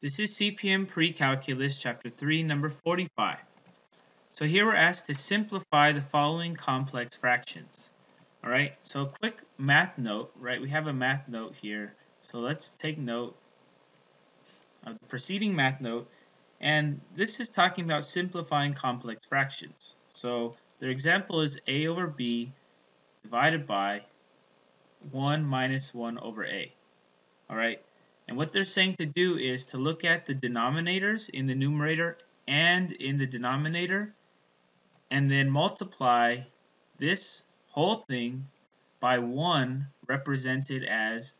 This is CPM Pre-Calculus, Chapter 3, number 45. So here we're asked to simplify the following complex fractions. Alright, so a quick math note, right? We have a math note here. So let's take note of the preceding math note. And this is talking about simplifying complex fractions. So their example is a over b divided by 1 minus 1 over a. Alright, and what they're saying to do is to look at the denominators in the numerator and in the denominator and then multiply this whole thing by 1 represented as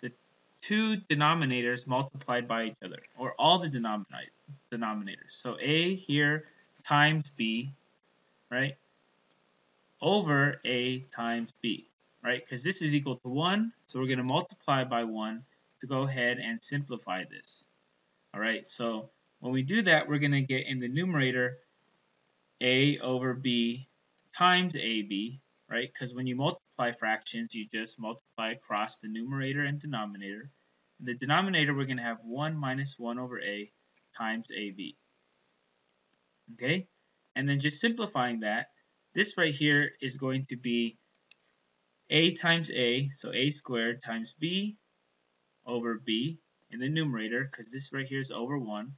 the two denominators multiplied by each other or all the denominators. So a here times b, right, over a times b right? Because this is equal to 1, so we're going to multiply by 1 to go ahead and simplify this. All right, so when we do that, we're going to get in the numerator a over b times ab, right? Because when you multiply fractions, you just multiply across the numerator and denominator. In the denominator, we're going to have 1 minus 1 over a times ab. Okay? And then just simplifying that, this right here is going to be a times a, so a squared times b over b in the numerator, because this right here is over 1,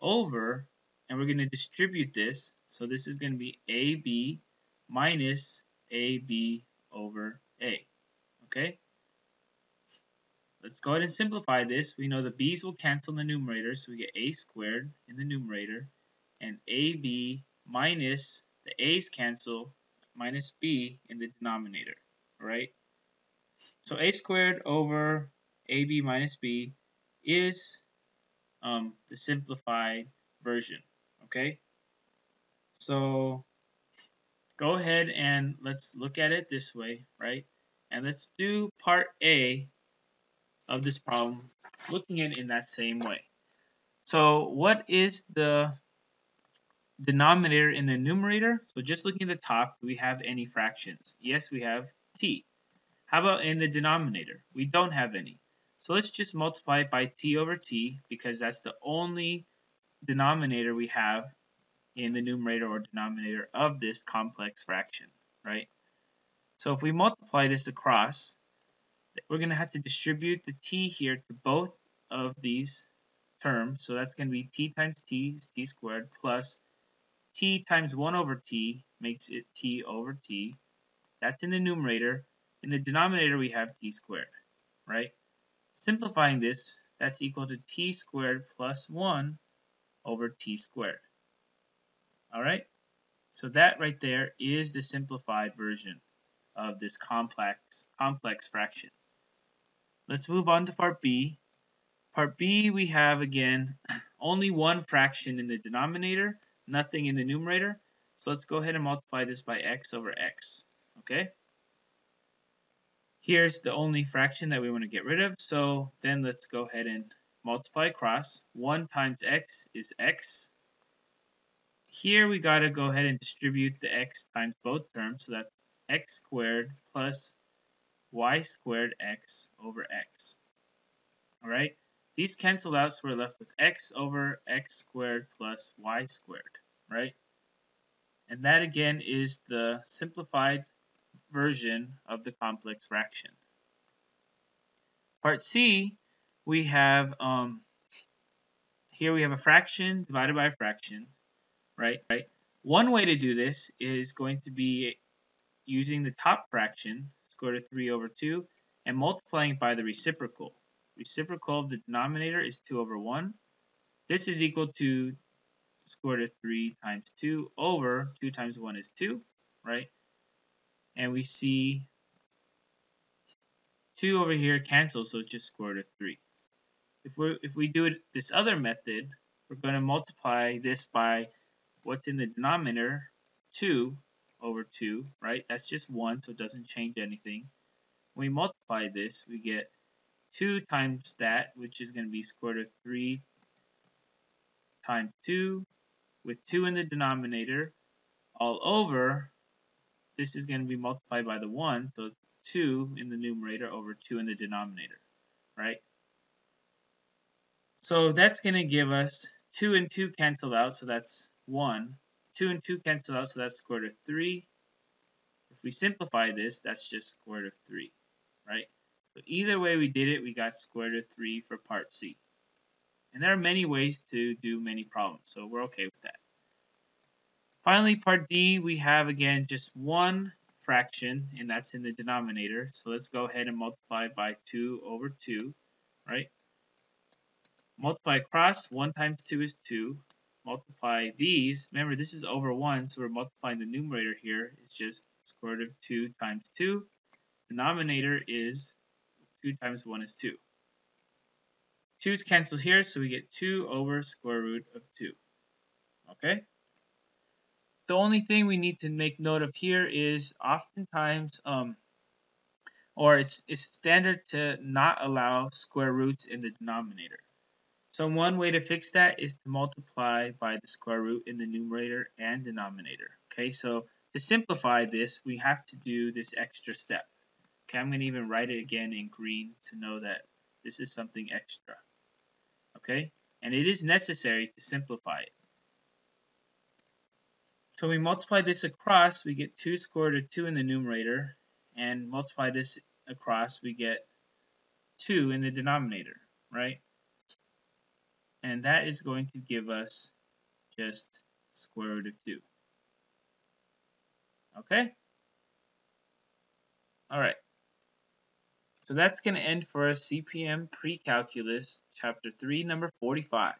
over, and we're going to distribute this, so this is going to be ab minus ab over a, okay? Let's go ahead and simplify this. We know the b's will cancel in the numerator, so we get a squared in the numerator, and ab minus the a's cancel minus b in the denominator right? So a squared over ab minus b is um, the simplified version, okay? So go ahead and let's look at it this way, right? And let's do part A of this problem, looking at it in that same way. So what is the denominator in the numerator? So just looking at the top, do we have any fractions? Yes, we have t. How about in the denominator? We don't have any. So let's just multiply it by t over t because that's the only denominator we have in the numerator or denominator of this complex fraction, right? So if we multiply this across, we're going to have to distribute the t here to both of these terms. So that's going to be t times t is t squared plus t times 1 over t makes it t over t that's in the numerator. In the denominator, we have t squared, right? Simplifying this, that's equal to t squared plus 1 over t squared. All right? So that right there is the simplified version of this complex, complex fraction. Let's move on to part B. Part B, we have, again, only one fraction in the denominator, nothing in the numerator. So let's go ahead and multiply this by x over x okay? Here's the only fraction that we want to get rid of, so then let's go ahead and multiply across. 1 times x is x. Here we got to go ahead and distribute the x times both terms, so that's x squared plus y squared x over x. Alright, these cancel out, so we're left with x over x squared plus y squared, right? And that again is the simplified version of the complex fraction. Part C, we have, um, here we have a fraction divided by a fraction, right? right? One way to do this is going to be using the top fraction, square root of 3 over 2, and multiplying by the reciprocal. Reciprocal of the denominator is 2 over 1. This is equal to square root of 3 times 2 over 2 times 1 is 2, right? And we see 2 over here cancels, so it's just square root of 3. If, we if we do it this other method, we're going to multiply this by what's in the denominator, 2 over 2, right? That's just 1, so it doesn't change anything. When we multiply this, we get 2 times that, which is going to be square root of 3 times 2, with 2 in the denominator, all over this is going to be multiplied by the 1, so it's 2 in the numerator over 2 in the denominator, right? So that's going to give us 2 and 2 cancel out, so that's 1. 2 and 2 cancel out, so that's square root of 3. If we simplify this, that's just square root of 3, right? So either way we did it, we got square root of 3 for part C. And there are many ways to do many problems, so we're okay with that. Finally, part D, we have again just one fraction, and that's in the denominator. So let's go ahead and multiply by 2 over 2, right? Multiply across, 1 times 2 is 2. Multiply these, remember this is over 1, so we're multiplying the numerator here. It's just square root of 2 times 2. Denominator is 2 times 1 is 2. 2's cancel here, so we get 2 over square root of 2. Okay? The only thing we need to make note of here is oftentimes, um, or it's, it's standard to not allow square roots in the denominator. So one way to fix that is to multiply by the square root in the numerator and denominator. Okay, so to simplify this, we have to do this extra step. Okay, I'm going to even write it again in green to know that this is something extra. Okay, and it is necessary to simplify it. So we multiply this across, we get 2 square root of 2 in the numerator, and multiply this across, we get 2 in the denominator, right? And that is going to give us just square root of 2. Okay? Alright. So that's going to end for us CPM Pre-Calculus, Chapter 3, number 45.